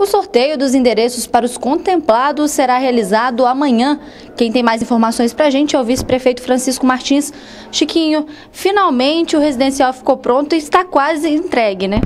O sorteio dos endereços para os contemplados será realizado amanhã. Quem tem mais informações para a gente é o vice-prefeito Francisco Martins. Chiquinho, finalmente o residencial ficou pronto e está quase entregue, né?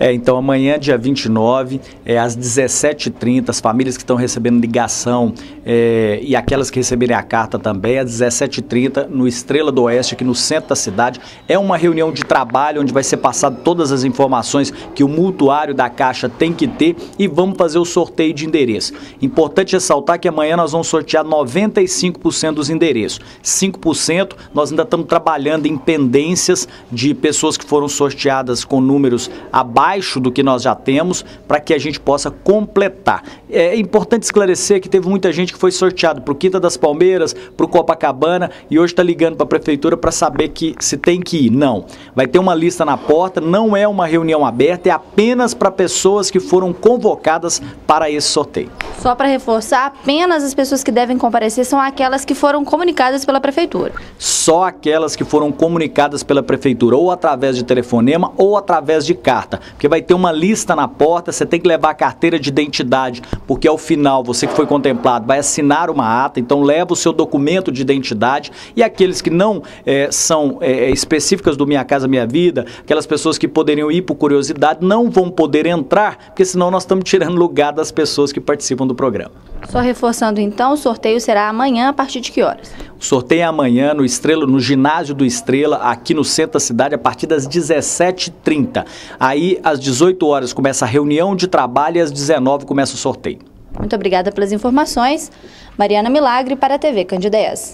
É, então amanhã, dia 29, é, às 17h30, as famílias que estão recebendo ligação é, e aquelas que receberem a carta também, às 17h30, no Estrela do Oeste, aqui no centro da cidade. É uma reunião de trabalho onde vai ser passado todas as informações que o multuário da Caixa tem que ter e vamos fazer o sorteio de endereço. Importante ressaltar que amanhã nós vamos sortear 95% dos endereços. 5% nós ainda estamos trabalhando em pendências de pessoas que foram sorteadas com números abaixo do que nós já temos para que a gente possa completar. É importante esclarecer que teve muita gente que foi sorteado para o Quinta das Palmeiras, para o Copacabana e hoje está ligando para a prefeitura para saber que se tem que ir. Não. Vai ter uma lista na porta, não é uma reunião aberta, é apenas para pessoas que foram convocadas para esse sorteio. Só para reforçar, apenas as pessoas que devem comparecer são aquelas que foram comunicadas pela prefeitura. Só aquelas que foram comunicadas pela prefeitura, ou através de telefonema ou através de carta. Porque vai ter uma lista na porta, você tem que levar a carteira de identidade, porque ao final você que foi contemplado vai assinar uma ata, então leva o seu documento de identidade e aqueles que não é, são é, específicas do Minha Casa Minha Vida, aquelas pessoas que poderiam ir por curiosidade, não vão poder entrar, porque senão nós estamos tirando lugar das pessoas que participam do programa. Só reforçando então, o sorteio será amanhã a partir de que horas? Sorteio amanhã no Estrela, no ginásio do Estrela, aqui no centro da cidade, a partir das 17h30. Aí, às 18 horas começa a reunião de trabalho e às 19 começa o sorteio. Muito obrigada pelas informações. Mariana Milagre para a TV Candidez.